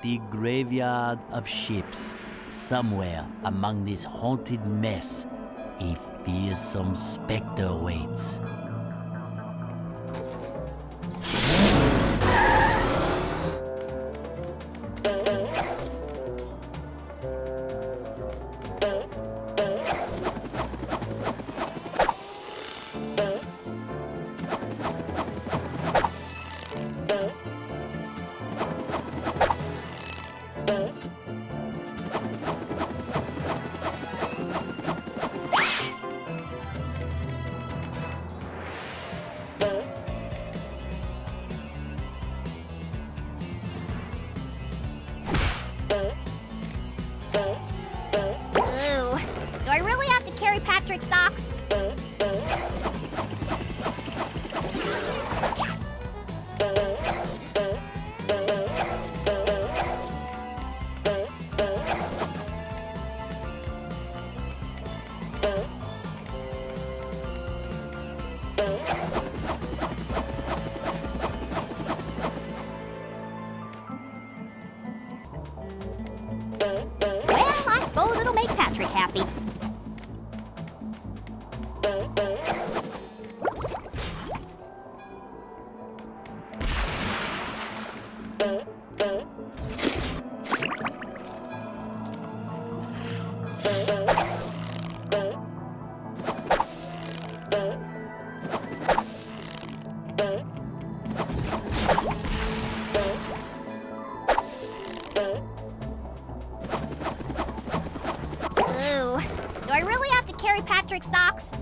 The graveyard of ships. Somewhere among this haunted mess, a fearsome specter waits. Do I really have to carry Patrick's socks? Well, I suppose it'll make Patrick happy. Carry Patrick's socks?